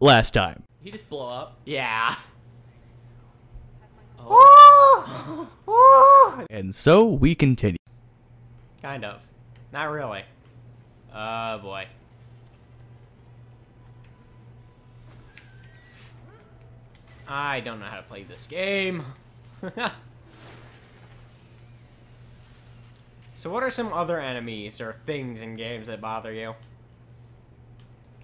last time. He just blow up. Yeah. Oh. oh. And so we continue. Kind of. Not really. Oh boy. I don't know how to play this game. so what are some other enemies or things in games that bother you?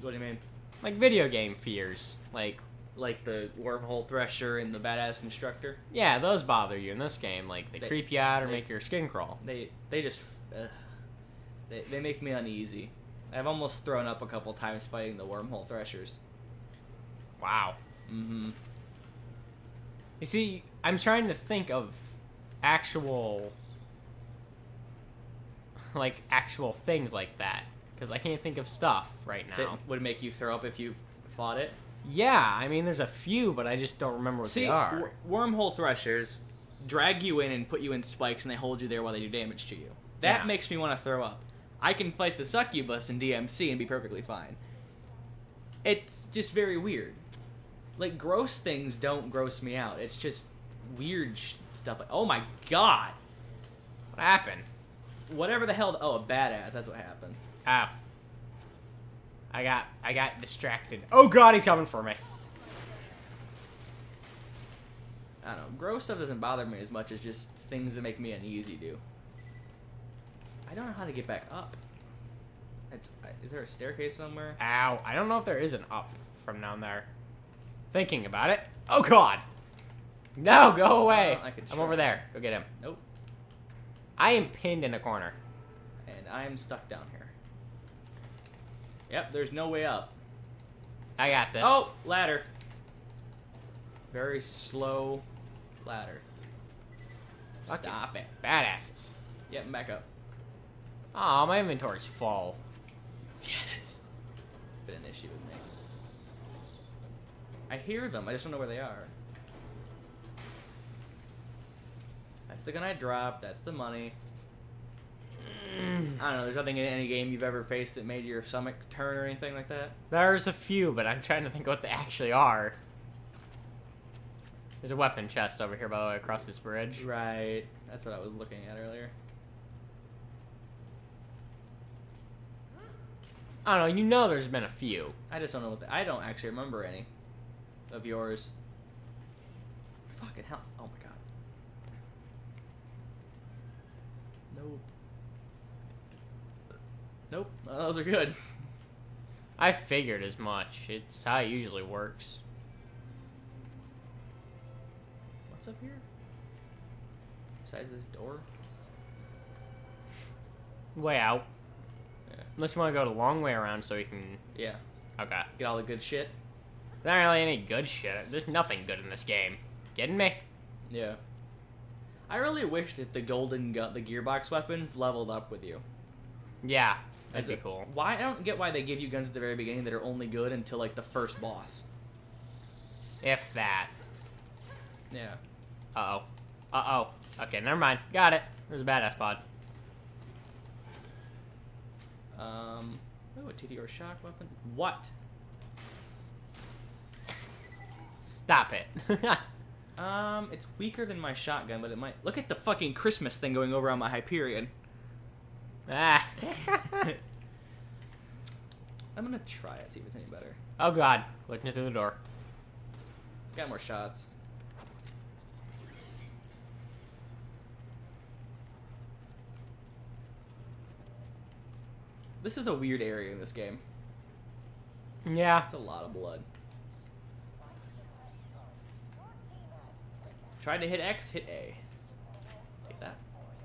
What do you mean? Like video game fears. Like, Like the wormhole thresher and the badass constructor? yeah, those bother you in this game. Like, they, They- creep you out or they- make your skin crawl. They they just uh, they they make me uneasy. I've almost thrown up a couple times fighting the wormhole threshers. Wow. Mm-hmm. You see, I'm trying to think of actual, like actual things like that, because I can't think of stuff right now. That would make you throw up if you fought it. yeah, I mean, there's a few, but I just don't remember what See, they are. wor- wormhole threshers drag you in and put you in spikes, and they hold you there while they do damage to you. That Yeah. makes me want to throw up. I can fight the succubus in DMC and be perfectly fine. It's just very weird. Like gross things don't gross me out. It's just weird sh- stuff. Like, oh my god, what happened? whatever the hell. Oh, a badass. That's what happened. Oh, I got, I got distracted. Oh God, he's coming for me. I don't know. Gross stuff doesn't bother me as much as just things that make me uneasy do. I don't know how to get back up. It's, is there a staircase somewhere? Ow! I don't know if there is an up from down there. Thinking about it. Oh God! No, go away. Well, I I'm over there. Go get him. Nope. I am pinned in a corner. And I am stuck down here. Yep, there's no way up. I got this. Oh, ladder. Very slow ladder. Fuck it. Stop it. badasses. Yep, back up. Aw, my inventory's full. Yeah, that's been an issue with me. I hear them, I just don't know where they are. That's the gun I dropped, that's the money. Hmm. I don't know, there's nothing in any game you've ever faced that made your stomach turn or anything like that? There's a few, but I'm trying to think what they actually are. There's a weapon chest over here, by the way, across this bridge. Right. That's what I was looking at earlier. I don't know, you know there's been a few. I just don't know what the, I don't actually remember any of yours. Fucking hell. Oh my god. Nope. Nope. Those are good. I figured as much. It's how it usually works. What's up here? Besides this door? Way out. Yeah. Unless you want to go the long way around so you can... Yeah. Okay. Get all the good shit. Not really any good shit. There's nothing good in this game. Getting me? Yeah. I really wish that the golden gun, the gearbox weapons, leveled up with you. Yeah. That'd be cool. Why I don't get why they give you guns at the very beginning that are only good until like the first boss. If that. Yeah. Uh-oh. Uh-oh. Okay, never mind. Got it. There's a badass pod. Um. Oh, a TDR shock weapon. What? Stop it. Um, it's weaker than my shotgun, but it might. Look at the fucking Christmas thing going over on my Hyperion. Ah. I'm gonna try it, see if it's any better. oh god. Looking through the door. Got more shots. This is a weird area in this game. Yeah. It's a lot of blood. Tried to hit X, hit A. Take that.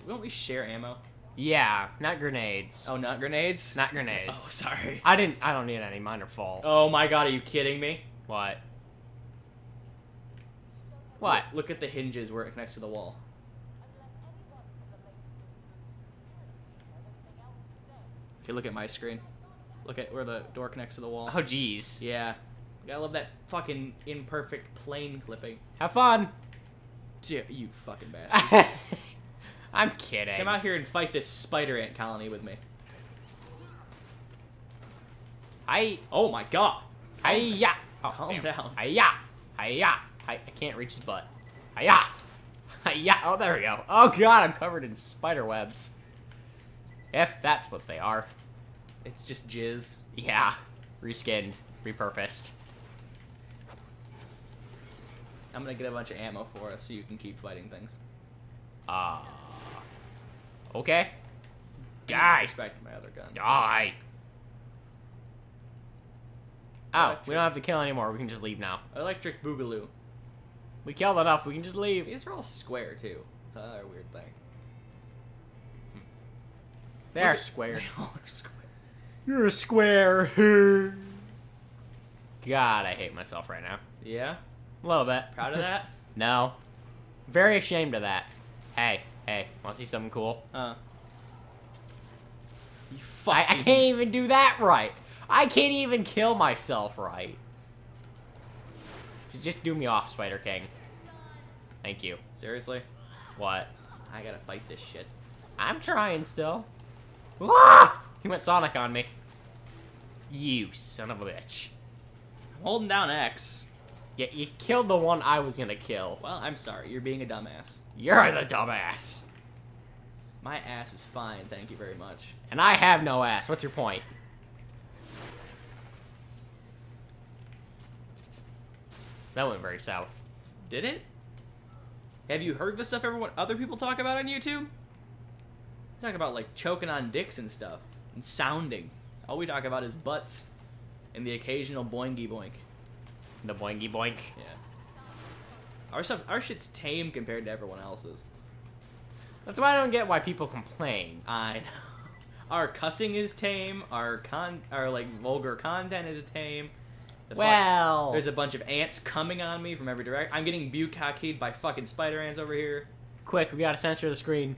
Don't we share ammo? Yeah. Not grenades. Oh, not grenades? Not grenades. Oh, sorry. I didn't. I don't need any. minor full. Oh my god, are you kidding me? What? What? Look, look at the hinges where it connects to the wall. Okay, look at my screen. Look at where the door connects to the wall. Oh jeez. Yeah. Gotta love that fucking imperfect plane clipping. Have fun. Dude, you fucking bastard. I'm kidding. Come out here and fight this spider ant colony with me. I. Oh my god. I. Yeah. Oh, Calm damn. down. Hiya! Hiya! I, I can't reach his butt. Hiya! Hiya! Oh, there we go. Oh god, I'm covered in spider webs. If that's what they are. It's just jizz. Yeah. Reskinned. Repurposed. I'm gonna get a bunch of ammo for us so you can keep fighting things. Ah. Okay. Die! Respect my other gun. Die! Oh, Electric. we don't have to kill anymore. We can just leave now. Electric Boogaloo. We killed enough. We can just leave. These are all square too. It's another weird thing. Hmm. They're Look at- square. They all are square. You're a square. God, I hate myself right now. Yeah? A little bit. Proud of that? No. Very ashamed of that. Hey, hey, want to see something cool? Uh. You I. I can't even do that right. I can't even kill myself right. Just do me off, Spider King. Thank you. Seriously? What? I gotta fight this shit. I'm trying still. Ah! He went Sonic on me. You son of a bitch. I'm holding down X. Yeah, you killed the one I was gonna kill. Well, I'm sorry. You're being a dumbass. You're the dumbass. My ass is fine, thank you very much. And I have no ass. What's your point? That went very south. Did it? Have you heard the stuff everyone other people talk about on YouTube? Talk about like choking on dicks and stuff and sounding. All we talk about is butts and the occasional boingy boink. The boingy boink. Yeah. Our stuff, our shit's tame compared to everyone else's. That's why I don't get why people complain. I know. Our cussing is tame. Our con, our like vulgar content is tame. The fuck- Well, there's a bunch of ants coming on me from every direction. I'm getting bukkake by fucking spider ants over here. quick, we gotta censor the screen.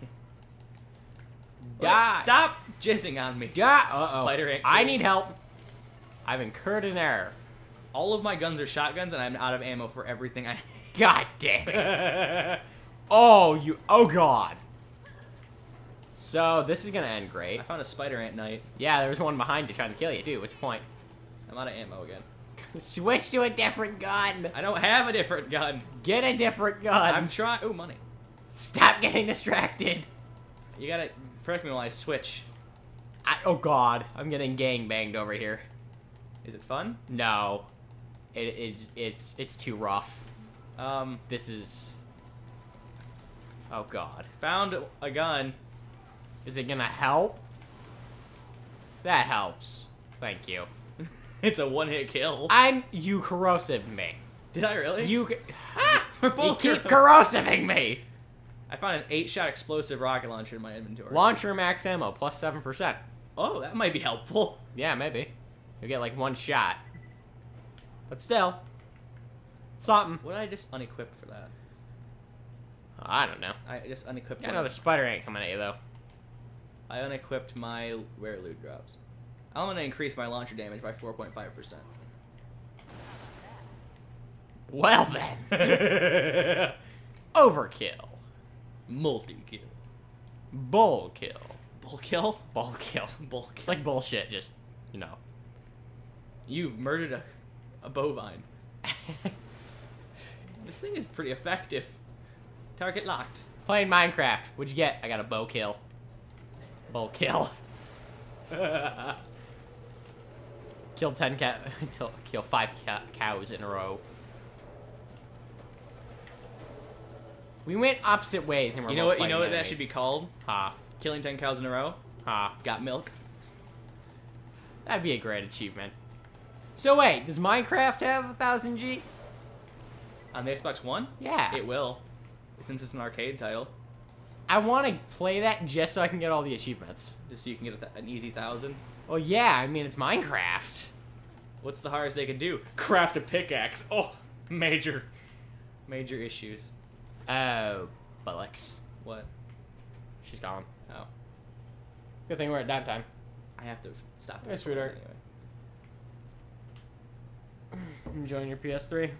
Die. Stop jizzing on me. Die. Uh-oh. Spider ant. I need help. I've incurred an error. All of my guns are shotguns, and I'm out of ammo for everything I. God damn it. oh, you. Oh, God. So, this is gonna end great. I found a spider ant knight. Yeah, there was one behind you trying to kill you, too. What's the point? I'm out of ammo again. Switch to a different gun. I don't have a different gun. Get a different gun. I'm trying. Oh, money. Stop getting distracted. You gotta correct me while I switch. I, oh god, I'm getting gang banged over here. Is it fun? No, it, it's it's it's too rough. Um, This is. Oh god, found a gun. is it gonna help? That helps. Thank you. It's a one-hit kill. I'm you corrosive me. Did I really? You Ah, we're you keep corrosiving me. I found an eight-shot explosive rocket launcher in my inventory. Launcher max ammo plus seven percent. Oh, that might be helpful. Yeah, maybe. You get like one shot. But still, something. What did I just unequip for that? I don't know. I just unequipped. I know the spider ain't coming at you though. I unequipped my rare loot drops. I'm gonna increase my launcher damage by 4.5 percent. Well then. Overkill. Multi kill. Bull kill. Bull kill. Bull kill. Bull kill. It's like bullshit, just, you know. You've murdered a, a bovine. This thing is pretty effective. Target locked. Playing Minecraft. What'd you get? I got a bow kill. Bull kill. kill 10 cow. Kill, kill 5 ca- cows in a row. We went opposite ways and we're you know what? You know what that should be called? Ha. Killing 10 cows in a row. Ha. Got milk. That'd be a great achievement. So wait, does Minecraft have a thousand G? On the Xbox One? Yeah. It will. Since it's an arcade title. I want to play that just so I can get all the achievements. Just so you can get a th- an easy thousand. Well, yeah, I mean, it's Minecraft. What's the hardest they can do? Craft a pickaxe. Oh, major. Major issues. Oh, Bullocks. What? She's gone. Oh. Good thing we're at downtime. I have to stop. Hey, recording sweetheart. Anyway. Enjoying your PS3?